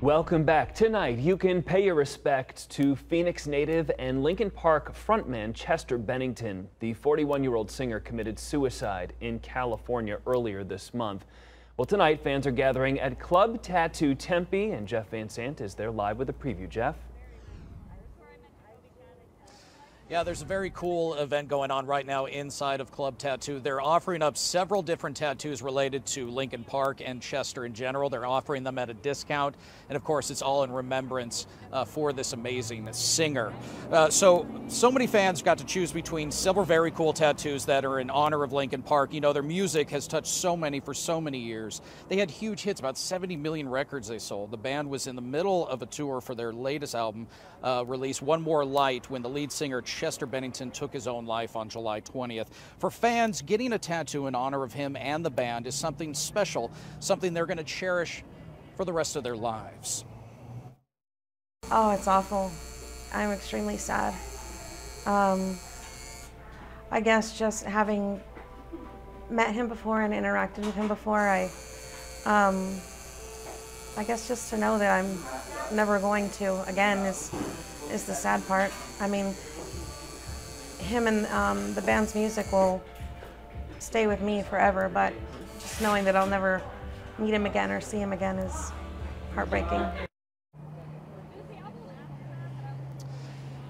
Welcome back. Tonight, you can pay your respects to Phoenix native and Linkin Park frontman Chester Bennington. The 41 year old singer committed suicide in California earlier this month. Well, tonight, fans are gathering at Club Tattoo Tempe, and Jeff Van Sant is there live with a preview. Jeff? Yeah, there's a very cool event going on right now inside of Club Tattoo. They're offering up several different tattoos related to Linkin Park and Chester in general. They're offering them at a discount. And of course, it's all in remembrance uh, for this amazing singer. Uh, so, so many fans got to choose between several very cool tattoos that are in honor of Linkin Park. You know, their music has touched so many for so many years. They had huge hits, about 70 million records they sold. The band was in the middle of a tour for their latest album uh, release, One More Light, when the lead singer Chester Bennington took his own life on July 20th. For fans, getting a tattoo in honor of him and the band is something special, something they're going to cherish for the rest of their lives. Oh, it's awful. I'm extremely sad. Um, I guess just having met him before and interacted with him before, I, um, I guess just to know that I'm never going to again is is the sad part. I mean, him and um, the band's music will stay with me forever, but just knowing that I'll never meet him again or see him again is heartbreaking.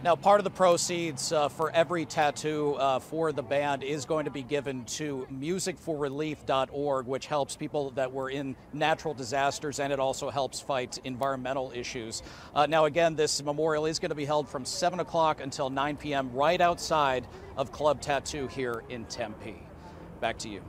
Now, part of the proceeds uh, for every tattoo uh, for the band is going to be given to musicforrelief.org, which helps people that were in natural disasters and it also helps fight environmental issues. Uh, now, again, this memorial is going to be held from 7 o'clock until 9 p.m. right outside of Club Tattoo here in Tempe. Back to you.